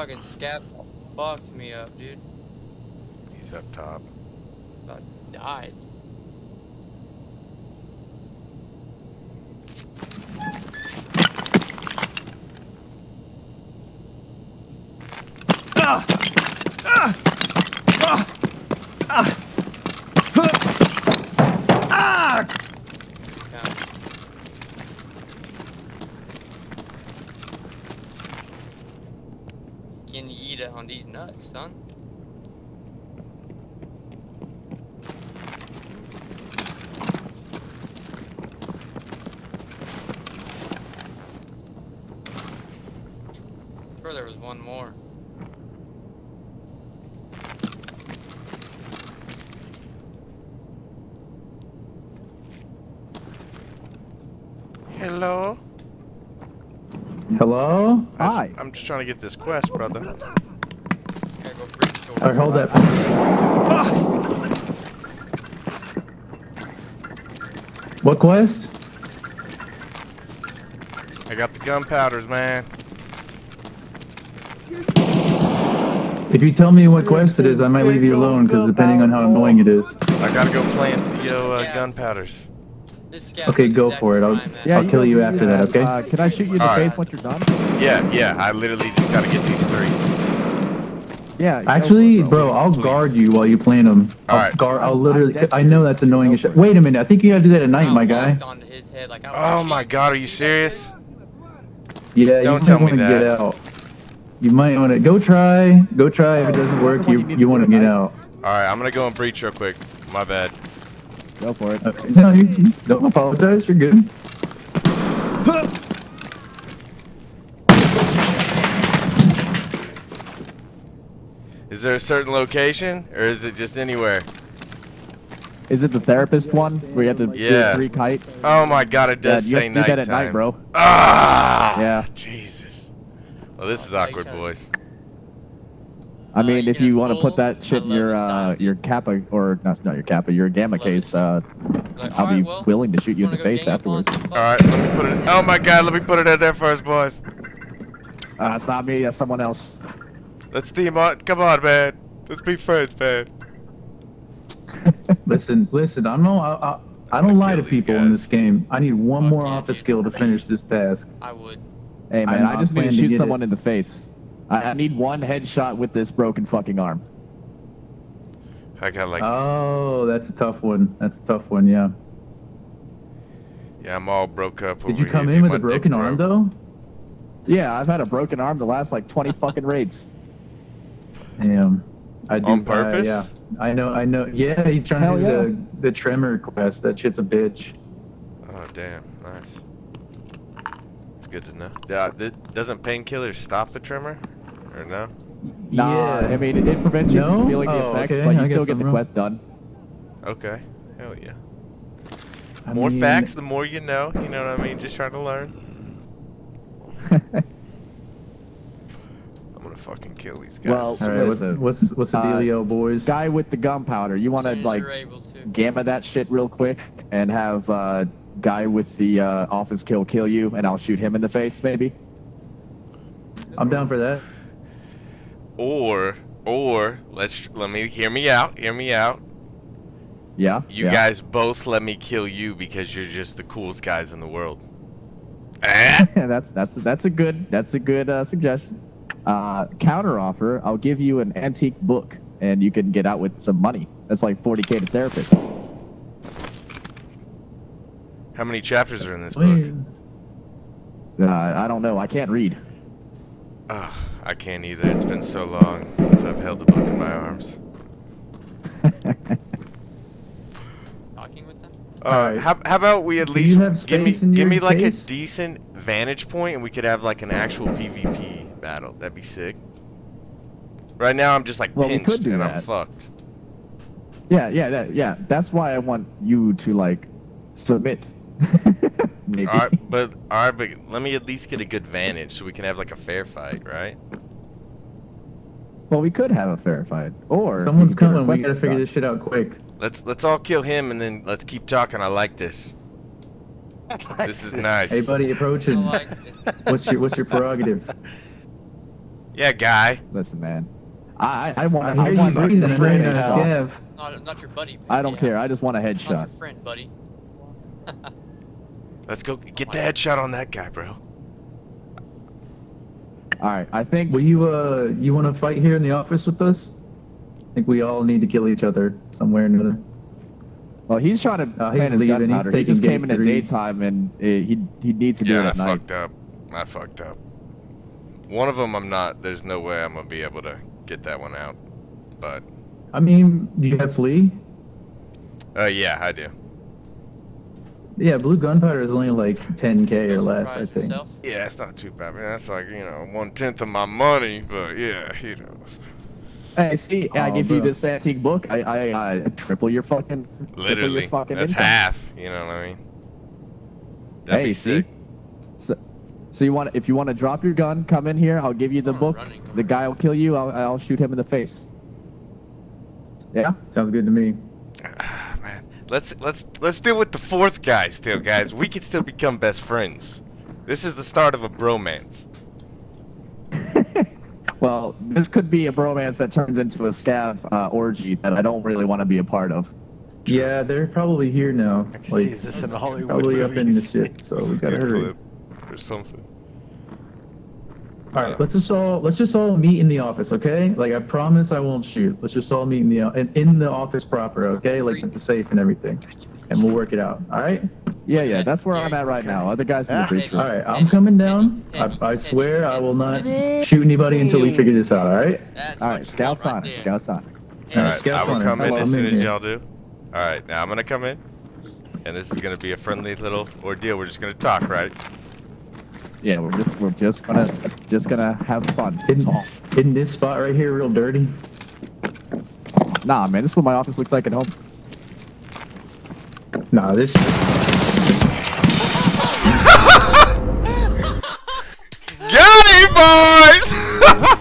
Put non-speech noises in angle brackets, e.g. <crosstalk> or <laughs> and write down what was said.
fucking scav fucked me up, dude. He's up top. I died. You eat on these nuts, son? Sure there was one more. Hello? Hello? I Hi. I'm just trying to get this quest, brother. Gotta go. Alright, hold that. What quest? I got the gunpowders, man. If you tell me what quest it is, I might leave you alone, because depending on how annoying it is. I gotta go plant the uh, Yeah. gunpowders. This scout Okay, go exactly for it. I'll- where I'm at. Yeah, I'll kill go you after that, okay? Uh, can I shoot you in the Alright. face once you're done? Yeah, yeah. I literally just gotta get these three. Yeah. Actually, for it, bro, I'll Please. guard you while you plant them. I'll Alright. guard. I'll literally. I'm dead I know that's annoying as shit. Wait a minute. I think you gotta do that at night, I my guy. on his head like I Oh my shooting. god, are you serious? Yeah, Don't you tell might me want to that. get out. You might want to go try. Go try. If it doesn't work, you you you want to get out. Alright, I'm gonna go and breach real quick. My bad. Go for it. Okay. No, you you don't apologize. You're good. Is there a certain location, or is it just anywhere? Is it the therapist one where you have to do Yeah. a Greek height? Oh my god, it Yeah, does you have say to do that at night, bro. Ah! Yeah. Jesus. Well, this is awkward, okay. boys. I mean, you if you want to put that shit in your this uh, your kappa or not not your kappa, your gamma case, uh, Like, I'll be well, willing to shoot you in the face gang up on afterwards. All right, let me put it. Oh my god, let me put it in there first, boys. Uh, it's not me, that's someone else. Let's team up. Come on, man. Let's be friends, man. <laughs> Listen, listen. I know. I, I, I don't lie to kill these people in this game. I need one Fuck more office dude. skill to finish this task. I would. Hey man, I'm I just need to shoot someone it. in the face. I, I need one headshot with this broken fucking arm. I got like, Oh, that's a tough one. That's a tough one. Yeah. yeah, I'm all broke up. Did over you here, come dude. in with My a broken arm broke. though? Yeah, I've had a broken arm the last like 20 fucking raids. Damn. I do. On uh, purpose? yeah. I know. I know. Yeah, he's trying Hell to do yeah. the the tremor quest. That shit's a bitch. Oh damn, nice. It's good to know. Yeah, doesn't painkillers stop the tremor, or no? Nah, yeah. I mean it, it prevents you No? from feeling the Oh, effects, okay, but you I still get I'm the wrong. quest done. Okay, hell yeah. I more mean, facts, the more you know. You know what I mean? Just trying to learn. <laughs> I'm gonna fucking kill these guys. Well, All right. What's Listen, what's what's the uh, dealio, boys? Guy with the gunpowder, you want to As like to. gamma that shit real quick and have uh, guy with the uh, office kill kill you, and I'll shoot him in the face, maybe. I'm down for that. Or, or let's let me hear me out. Hear me out. Yeah. You yeah. guys both let me kill you because you're just the coolest guys in the world. <laughs> Eh? that's that's that's a good that's a good uh, suggestion. Uh, counter offer, I'll give you an antique book, and you can get out with some money. That's like 40k to therapist. How many chapters are in this book? Uh, I don't know. I can't read. Ugh, I can't either. It's been so long since I've held the book in my arms. <laughs> Talking with them? Uh, Alright. how, how about we at Do least give me give me like a decent vantage point and we could have like an actual PvP battle. That'd be sick. Right now I'm just like Well, pinched could do and I'm fucked. Yeah, yeah, that, yeah. That's why I want you to like submit. <laughs> Maybe. All right, <laughs> but all right, but let me at least get a good vantage so we can have like a fair fight, right? Well, we could have a fair fight, or Someone's coming. We gotta figure this shit out quick. Let's let's all kill him and then let's keep talking. I like this. <laughs> This is nice. Hey, buddy, approaching. I like. <laughs> What's your what's your prerogative? Yeah, guy. Listen, man. I I, I want I I hear you want a breathing and I know friend you're not scav. Not, not your buddy. I don't yeah. care. I just want a Not your headshot. friend, buddy. Let's go get the headshot on that guy, bro. All right. I think Will you uh you want to fight here in the office with us? I think we all need to kill each other somewhere or another. Well, he's trying to Uh, he's plan his leaving, he's gunpowder. He just came in at daytime, and uh, he he needs to do Yeah, it I at night. fucked up. I fucked up. One of them, I'm not. There's no way I'm gonna be able to get that one out. But I mean, do you have flea? uh, yeah, I do. Yeah, blue gunpowder is only like 10k or less, I think. yourself? Yeah, it's not too bad. I mean, that's like you know one tenth of my money, but yeah, you know. Hey, see, I Oh, give you this antique book. I I uh, triple your fucking triple Literally, your fucking that's income. half. You know what I mean? That'd hey, be see. sick. So, so you want if you want to drop your gun, come in here. I'll give you the I'm book. running. The guy will kill you. I'll I'll shoot him in the face. Yeah. Sounds good to me. Man, let's let's let's deal with the fourth guy still, guys. We can still become best friends. This is the start of a bromance. <laughs> well, this could be a bromance that turns into a scav uh, orgy that I don't really want to be a part of. Yeah, they're probably here now. I can Like, see this in Hollywood probably up in the shit, so we This gotta hurry. clip or something. All right, let's just all let's just all meet in the office, okay? Like I promise, I won't shoot. Let's just all meet in the in, in the office proper, okay? Like with the safe and everything, and we'll work it out. All right? Yeah, yeah, that's where I'm at right now. Other guys in the breach room. right, I'm coming down. I, I swear I will not shoot anybody until we figure this out. All right? That's All what right, you scouts on it. Scouts on it. All All right, right, scouts I will on it. come in Hello, as soon as y'all do. All right, now I'm gonna come in, and this is gonna be a friendly little ordeal. We're just gonna talk, right? yeah, we're just we're just gonna just gonna have fun. In this spot right here real dirty? Nah, man, this is what my office looks like at home. Nah, this. Got <laughs> it, boys! <laughs>